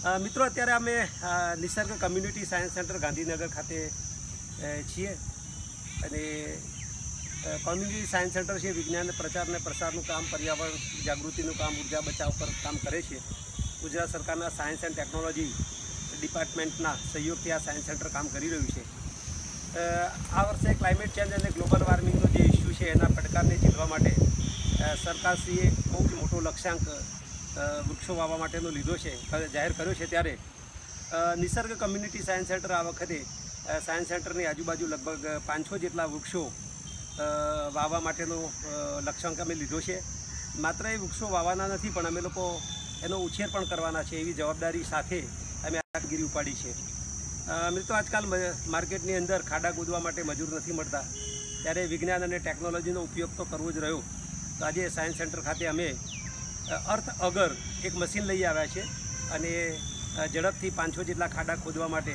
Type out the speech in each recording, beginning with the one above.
મિત્રો, અત્યારે અમે Nisarg community science centre Gandhinagar ખાતે છીએ. અને કોમ્યુનિટી સાયન્સ સેન્ટર છે, વિજ્ઞાન પ્રચાર અને પ્રસારનું કામ, પર્યાવરણ જાગૃતિનું કામ, ઊર્જા બચાવ પર કામ કરે છે. ગુજરાત સરકારના સાયન્સ એન્ડ ટેકનોલોજી ડિપાર્ટમેન્ટના સહયોગથી આ સાયન્સ સેન્ટર કામ કરી રહ્યું છે. આ વર્ષે ક્લાઇમેટ ચેન્જ અને ગ્લોબલ વોર્મિંગનો જે ઇસ્યુ છે, એના પડકારને ઝીલવા માટે સરકારશ્રીએ બહુ જ મોટો લક્ષ્યાંક વૃક્ષો વાવવા માટેનો લીધો છે જાહેર કર્યો છે ત્યારે. નિસર્ગ કમ્યુનિટી સાયન્સ સેન્ટર આ વખતે સાયન્સ સેન્ટરની આજુબાજુ લગભગ પાંચસો જેટલા વૃક્ષો વાવવા માટેનો લક્ષ્યાંક અમે લીધો છે. માત્ર એ વૃક્ષો વાવવાના નથી, પણ અમે લોકો એનો ઉછેર પણ કરવાના છે, એવી જવાબદારી સાથે અમે આગગીરી ઉપાડી છે. મિત્રો, આજકાલ માર્કેટની અંદર ખાડા કૂદવા માટે મજૂર નથી મળતા. ત્યારે વિજ્ઞાન અને ટેકનોલોજીનો ઉપયોગ તો કરવો જ રહ્યો. તો આજે સાયન્સ સેન્ટર ખાતે અમે અર્થ અગર એક મશીન લઈ આવ્યા છે અને ઝડપથી પાંચસો જેટલા ખાડા ખોદવા માટે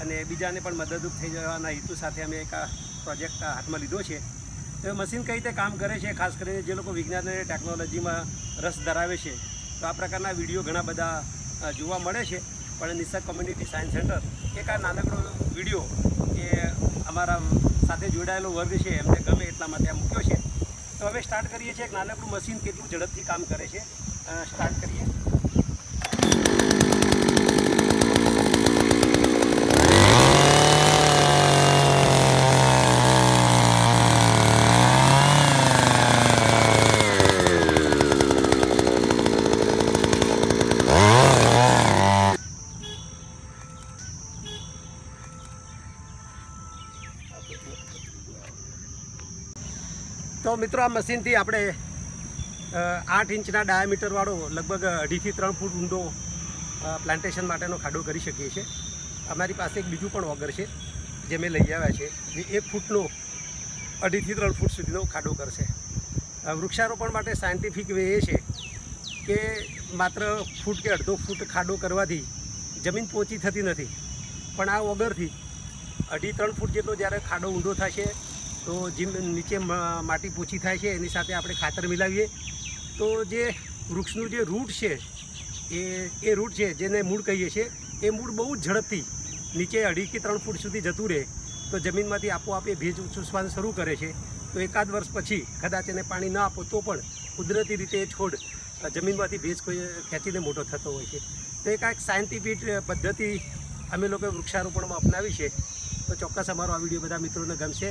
અને બીજાને પણ મદદરૂપ થઈ જવાના હેતુ સાથે અમે એક પ્રોજેક્ટ હાથમાં લીધો છે, તો મશીન કઈ રીતે કામ કરે છે, ખાસ કરીને જે લોકો વિજ્ઞાન અને ટેકનોલોજીમાં રસ ધરાવે છે, તો આ પ્રકારના વીડિયો ઘણા બધા જોવા મળે છે, પણ નિસર્ગ કોમ્યુનિટી સાયન્સ સેન્ટર એક આ નાનકડો વીડિયો એ અમારા સાથે જોડાયેલો વર્ગ છે, એમને ગમે એટલા માટે આ મૂક્યો છે. તો હવે સ્ટાર્ટ કરીએ છીએ. એક નાનકડું મશીન કેટલું ઝડપથી કામ કરે છે. સ્ટાર્ટ કરીએ. તો મિત્રો, આ મશીનથી આપણે આઠ ઇંચના ડાયામીટરવાળો લગભગ અઢીથી ત્રણ ફૂટ ઊંડો પ્લાન્ટેશન માટેનો ખાડો કરી શકીએ છીએ. અમારી પાસે એક બીજું પણ વગર છે, જે મેં લઈ આવ્યા છે, જે એક ફૂટનો, અઢીથી ત્રણ ફૂટ સુધીનો ખાડો કરશે. વૃક્ષારોપણ માટે સાયન્ટિફિક વે એ છે કે માત્ર ફૂટ કે અડધો ફૂટ ખાડો કરવાથી જમીન પોચી થતી નથી. પણ આ વગરથી અઢી, ત્રણ ફૂટ જેટલો જ્યારે ખાડો ઊંડો થશે તો જેમ નીચે માટી પોચી થાય છે, એની સાથે આપણે ખાતર મિલાવીએ. તો જે વૃક્ષનું જે રૂટ છે, એ એ રૂટ છે, જેને મૂળ કહીએ છીએ, એ મૂળ બહુ જ ઝડપથી નીચે અઢી કે ત્રણ ફૂટ સુધી જતું રહે. તો જમીનમાંથી આપોઆપ એ ભેજ ચૂસવાનું શરૂ કરે છે. તો એકાદ વર્ષ પછી કદાચ એને પાણી ન આપો તો પણ કુદરતી રીતે એ છોડ જમીનમાંથી ભેજ ખેંચીને મોટો થતો હોય છે. તો એક આ એક સાયન્ટિફિક પદ્ધતિ અમે લોકો વૃક્ષારોપણમાં અપનાવી છે. તો ચોક્કસ અમારો આ વીડિયો બધા મિત્રોને ગમશે.